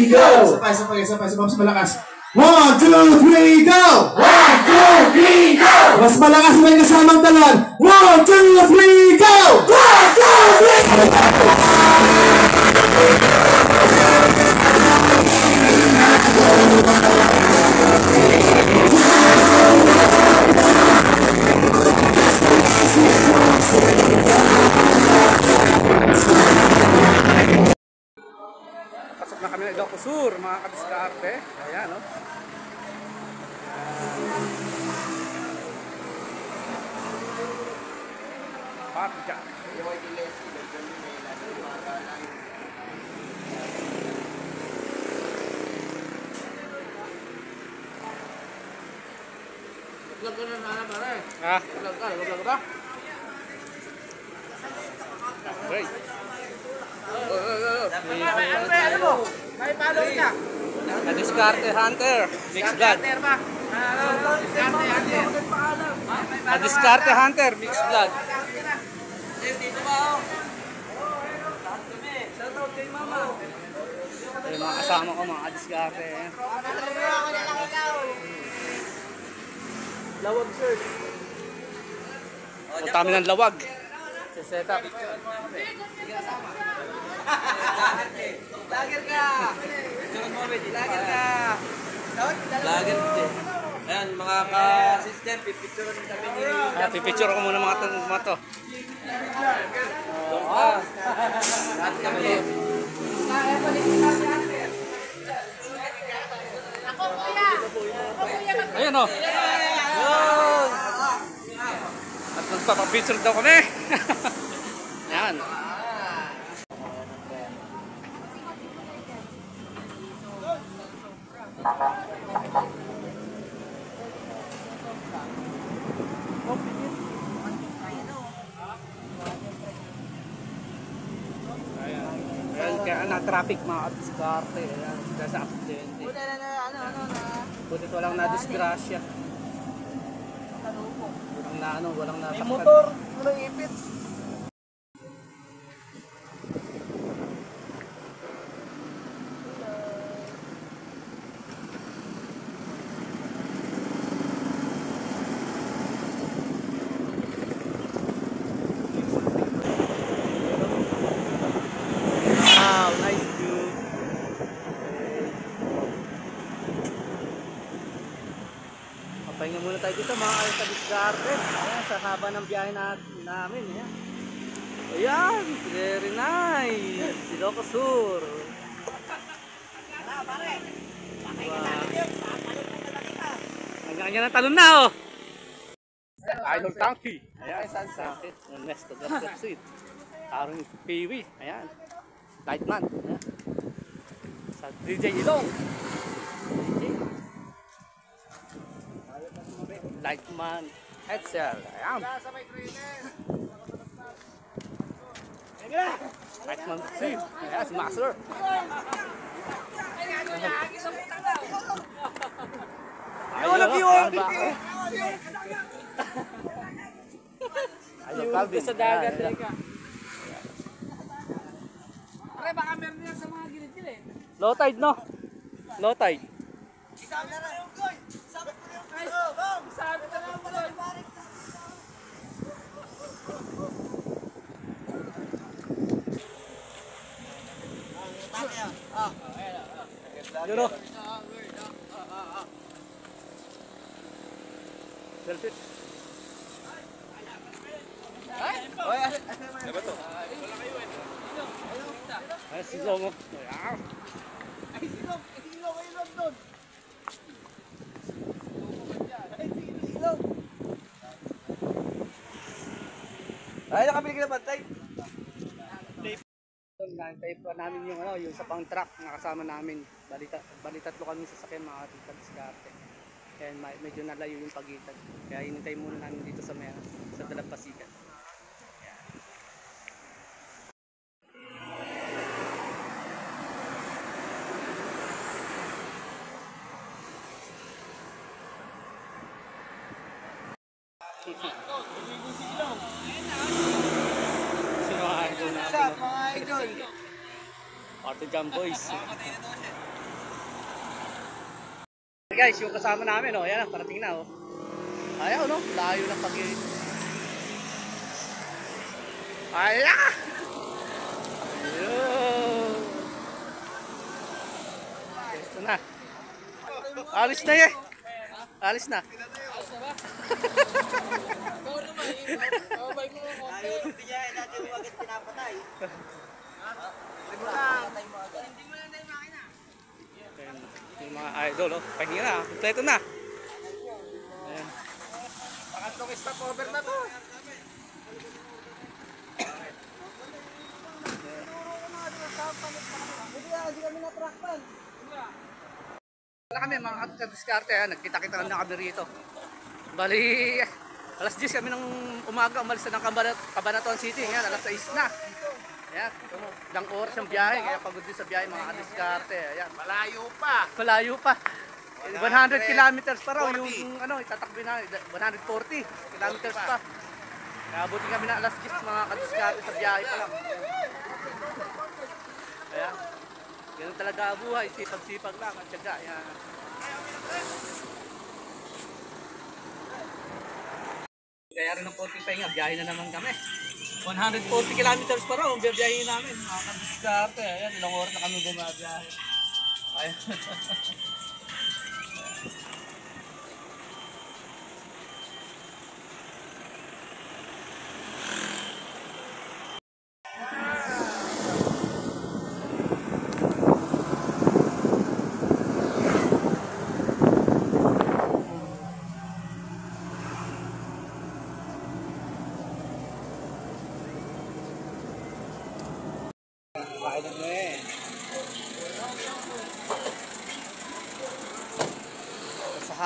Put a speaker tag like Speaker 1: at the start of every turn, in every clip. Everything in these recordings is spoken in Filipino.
Speaker 1: isa pa, isa pa, isa pa, mas malakas. One, two, three, go!
Speaker 2: One, two, three, go!
Speaker 1: Mas malakas may kasamang talon. One, two, three, go!
Speaker 2: One, two, three!
Speaker 3: Pasok na Ilocosur, mga kadiskarte. Ayan, no? Patja.
Speaker 2: Vlog ka na sana pare.
Speaker 3: Ah,
Speaker 2: Vlog ka, vlog ka ba?
Speaker 3: great.
Speaker 2: Ano mo? Follow ka.
Speaker 3: Kadiskarte Hunter. Mix blood.
Speaker 2: ba? Ano? Diskarte, hunter.
Speaker 3: Hunter. Mix blood.
Speaker 2: Dito ba ako?
Speaker 3: Ayun, mga kasama ko, mga kadiskarte. Ayan.
Speaker 2: Lawag sir.
Speaker 3: Punta kami ng lawag. Sa setup.
Speaker 2: Lager ka. Lager ka. Lager ka. Ayan, mga ka-sister, pipicture kami ni...
Speaker 3: Ah, pipicture ko muna mga to. Mga to.
Speaker 2: Ah, lahat kami.
Speaker 3: Ayun, oh. Yun. At nagpapapicture daw kami. Yan. Ayan, kaya na-traffic mga diskarte. Ayan, kaya sa aksidente. Butit walang na-disgrasya. Walang na ano, walang nasaktan.
Speaker 2: walang ipit.
Speaker 3: Wow, nice view. Papahinga muna tayo dito mga kayo sa Disgarden. Ayan, sa haba ng biyahe na, namin. Ayan. Ayan, very nice. Siloco Sur. Wow. Kanya-kanya ng talon na oh. Idol Tanky. Ayan, Tanky. Next to the seat. Tarong Piwi. Ayan. Lightman. Ayan. Sa DJ Ilong. Lightman. Headshell. Ayan. Lightman. Ayan, si Master. Ayun, ayun. Ayun, Calvin. Sa dagat.
Speaker 2: Pare, baka meron yan sa mga gilid-gilid.
Speaker 3: Low tide, no? Low tide.
Speaker 2: Sabi na lang, Goy! Ay, sabi na lang, Goy!
Speaker 3: Yun o. Selfie. Ay, si Zongo. Ayan.
Speaker 2: Ay, silog! Ay, silog! Ay, silog doon! Ay, silog! Ay, nakabili ka na bantay!
Speaker 3: Nantay pa namin yung ano, yung sa pang truck na kasama namin. Balita, balitatlo kami sa sakyan mga kapitad diskarte. Kaya ma- medyo nalayo yung pagitan. Kaya hinintay muna namin dito sa may, sa Dalampasigan. Sino ang idol Jam Boys. guys, yung kasama namin, oh, ayan, parating na, oh. Ayaw, no? Layo ng pag! Ayun! Ito na. Alis na eh. Alis na. Ayan, yung mga idol, oh. Pahinga na. Kompleto na. Ayan.
Speaker 2: Pangatlong stopover na to.
Speaker 3: Wala kami mga kadiskarte ha, nagkita-kita lang na kami rito. Bali, alas 10 kami ng umaga, umalis na ng Cabanat, Cabanatuan City. Yan, alas 6 na. Ayan, ilang oras yung biyahe, kaya pagod din sa biyahe mga kadiskarte. Ayan,
Speaker 2: Malayo pa.
Speaker 3: malayo pa. 100 kilometers pa raw
Speaker 2: 40.
Speaker 3: yung ano, itatakbi na, 140 kilometers pa. Kaya buti kami na alas 10 mga kadiskarte sa biyahe pa lang. Ayan. Ganun talaga ang buhay, sipag-sipag lang at syaga. Yan. Kaya rin ng konting pahinga, biyahe na naman kami. 140 kilometers pa raw ang biyahe namin. Mga kadiskarte, ayan, ilang oras na kami bumabiyahe. Ayan.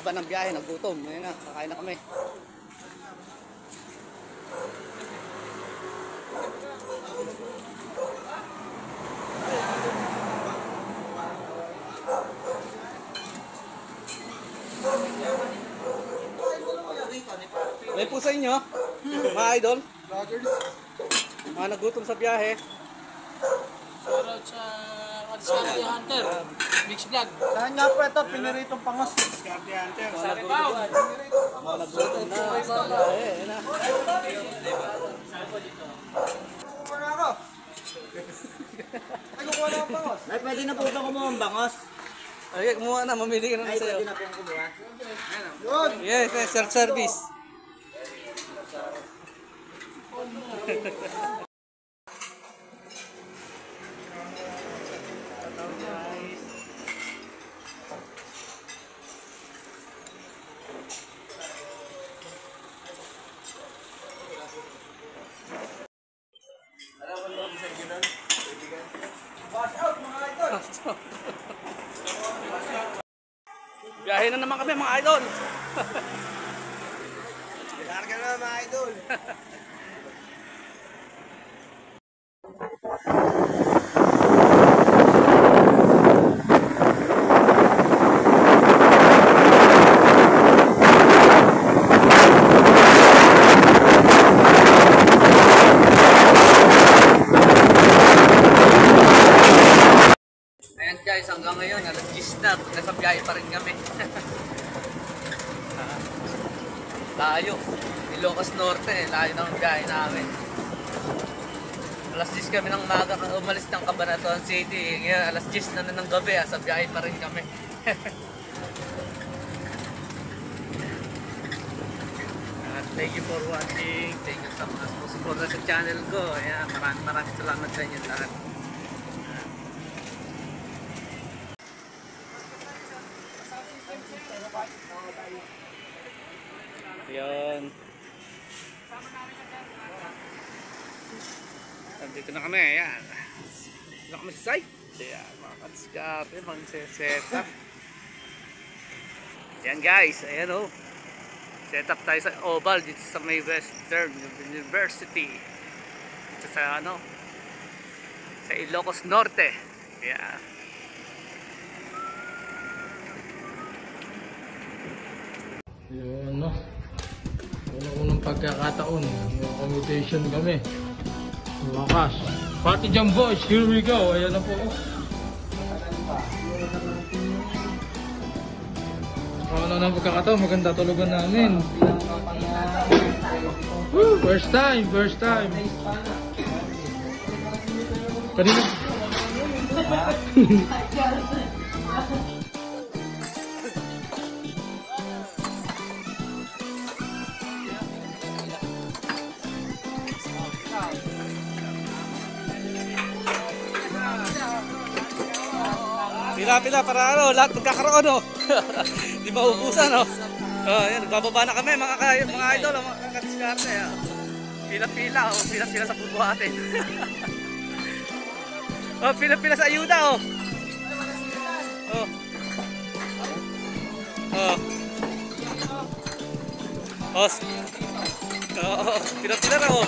Speaker 3: haba ng biyahe, nagutom. Ayun na, kakain na kami. May po sa inyo, mga idol. Mga nagutom sa biyahe.
Speaker 4: Shoutout sa Kadsarte Hunter. Mix Vlog.
Speaker 1: Saan nga po ito, piniritong pangos.
Speaker 4: Sabaw.
Speaker 3: Mga nagutom na sa biyahe. Ayun na.
Speaker 1: Ay, pwede na po ba kumuha ang bangos?
Speaker 3: Ay, kumuha na, mamili ka na
Speaker 1: Ay,
Speaker 3: sa'yo.
Speaker 1: pwede na po kumuha.
Speaker 3: Yes, yes, self-service. Biyahe na naman kami mga idol.
Speaker 2: Larga na mga idol.
Speaker 3: Ayan guys, hanggang ngayon, alas 10 na, nasa biyahe pa rin kami. Ah, layo. Ilocos Norte, layo ng biyahe namin. Alas 10 kami ng maga umalis ng Cabanatuan City. Ngayon, alas 10 na na ng gabi, ah, sa biyahe pa rin kami. Thank you for watching. Thank you sa mga sumusuporta sa channel ko. Ayan, maraming maraming salamat sa inyo lahat. Yan. Nandito na kami, ayan. Dito na kami sa site. Ayan, mga katskate, mga set up. Ayan guys, ayan o. Oh. Set up tayo sa Oval dito sa may Western University. Dito sa ano, sa Ilocos Norte. Ayan.
Speaker 4: Yun, no? Unang-unang pagkakataon, may commutation kami. Wakas. Party Jam Boys, here we go. Ayan na po. Ano nang pagkakataon, maganda tulugan namin. Woo, first time, first time. Kanina.
Speaker 3: Pila-pila para ano, lahat magkakaroon oh. Di ba ubusan oh. Oh, yan, nagbababa na kami mga kay mga idol, oh, mga kadiskarte. ah. Pila-pila oh, pila-pila sa bubuhatin. oh, pila-pila sa ayuda oh. Oh. Oh. Oh. s- Oh, oh, pila-pila na oh.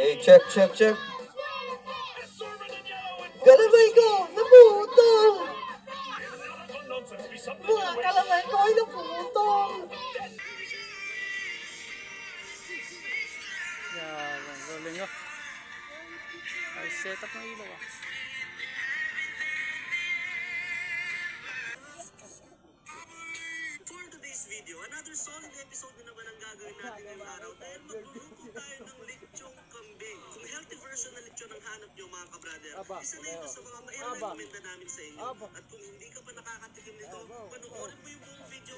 Speaker 3: Okay,
Speaker 2: check, check, check. Galamay ko! Naputol! Mga kalamay ko ay naputol!
Speaker 3: Yan, ang ng
Speaker 5: video, another solid episode na naman ang gagawin natin ngayong araw dahil magluluto tayo ng lechong. Ng lechon ang hanap nyo mga kabrader, isa na ito sa mga mairekomenda namin sa inyo. At kung hindi ka pa nakakatikim nito, panoorin mo yung buong video.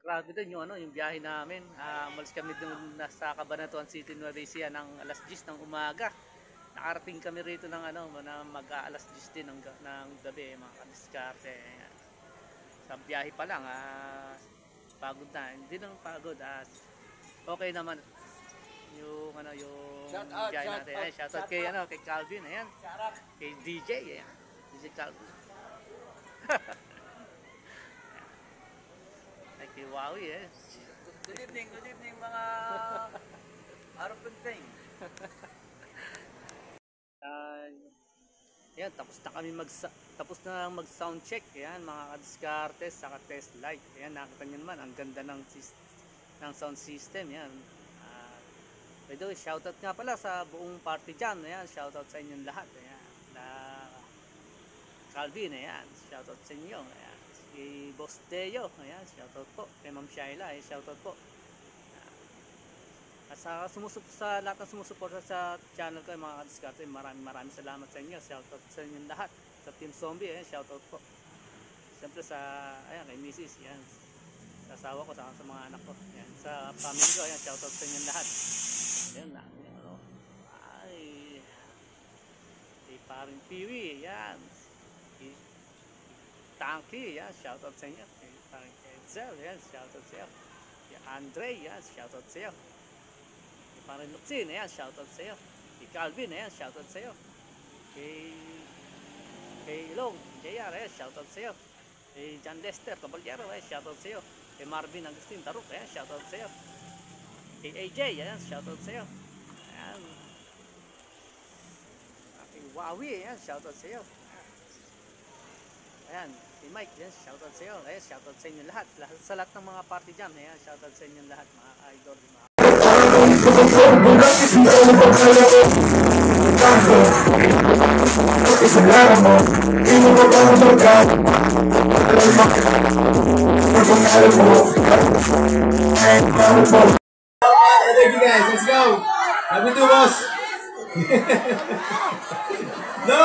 Speaker 3: Grabe din yung ano, yung biyahe namin. Ah, umalis kami dun nasa Cabanatuan City, Nueva Ecija ng alas 10 ng umaga. Nakarating kami rito ng ano, na mag alas 10 din ng, ng gabi, mga kadiskarte. Sa biyahe pa lang, ah, pagod na. Hindi nang pagod. Ah, okay naman yung ano yung
Speaker 2: Shout out,
Speaker 3: biyahe
Speaker 2: shout
Speaker 3: natin.
Speaker 2: out,
Speaker 3: Ay, shout out kay ano, kay Calvin, ayan. Kay DJ, ayan. DJ Calvin. Ay, kay Wowie, eh.
Speaker 2: Good evening, good evening mga Arab Thing.
Speaker 3: Yan, tapos na kami mag tapos na mag sound check. Yan, mga kadiskarte saka test light. Yan, nakita niyo naman ang ganda ng sis- ng sound system. Yan. By the way, shoutout nga pala sa buong party dyan. Ayan, shoutout sa inyong lahat. Ayan. Na Calvin, ayan. Shoutout sa inyo. Ayan. Si Boss Deo, ayan. Shoutout po. Kay Ma'am Shaila, eh, shoutout po. At sa sumusup sa lahat ng sumusuporta sa channel ko, mga kadiskarte, maraming maraming salamat sa inyo. Shoutout sa inyong lahat. Sa Team Zombie, eh, shoutout po. Siyempre sa, ayan, kay Mrs. Yan. Sa asawa ko, sa, sa mga anak ko. Yan. Sa family ko, ayan, shoutout sa inyong lahat. Yan lang. Yan, ano. Ay. Kay paring Piwi, yan. Kay Tanky, yan, shoutout sa inyo. Kay paring Edsel, yan, shoutout sa iyo. Kay Andre, yan, shoutout sa iyo. Kay paring Luxin, yan, shoutout sa iyo. Kay Calvin, yan, shoutout sa iyo. Kay kay Long, JR, eh, shoutout sa iyo. Kay John Lester, Caballero, eh, shoutout sa iyo. Kay Marvin Agustin Taruk, eh, shoutout sa iyo. Kay AJ, ayan, shoutout sa iyo. Ayan. Kay Wawi, ayan, shoutout sa iyo. Ayan, kay Mike, ayan, shoutout sa iyo. Ayan, shoutout sa inyo lahat. lahat. Sa lahat ng mga party jam, ayan, shoutout sa inyo lahat, mga idol, mga
Speaker 1: Thank you guys. Let's go. Happy to boss. no.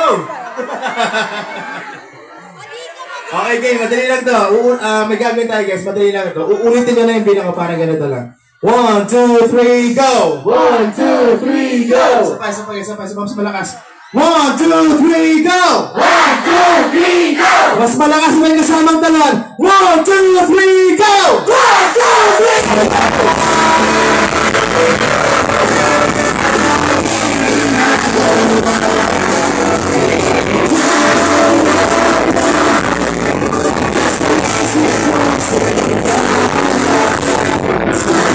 Speaker 1: okay, game. Madali lang to. Uun, ah, may gagawin tayo guys. Madali lang to. Uulitin nyo na yung bilang ko para ganito lang. One, two, three, go! One, two, three, go! Sabay, sabay, sabay, sabay, mas malakas. One, two, three, go! One, two, three, go! Mas malakas may kasamang talon. One, two, three, go! One, two, three, go! Thank